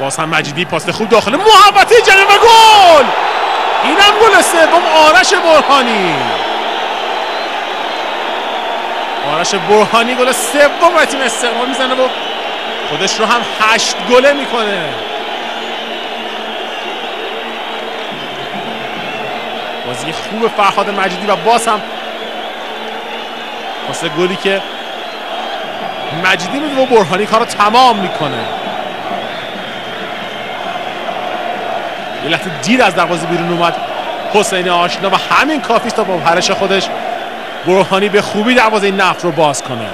باز هم مجیدی پاس خوب داخل. محبتی جریمه گل! اینم گل سوم آرش برهانی. آرش برهانی گل سوم برای تیم استقلال می‌زنه و خودش رو هم هشت گله می‌کنه. بازی خوب فرهاد مجیدی و باز هم واسه گلی که مجیدی میده و برهانی کار تمام می‌کنه. یه لحظه دیر از دروازه بیرون اومد. حسین آشنا و همین کافیست تا با پرش خودش. برهانی به خوبی دروازه نفت رو باز کنه.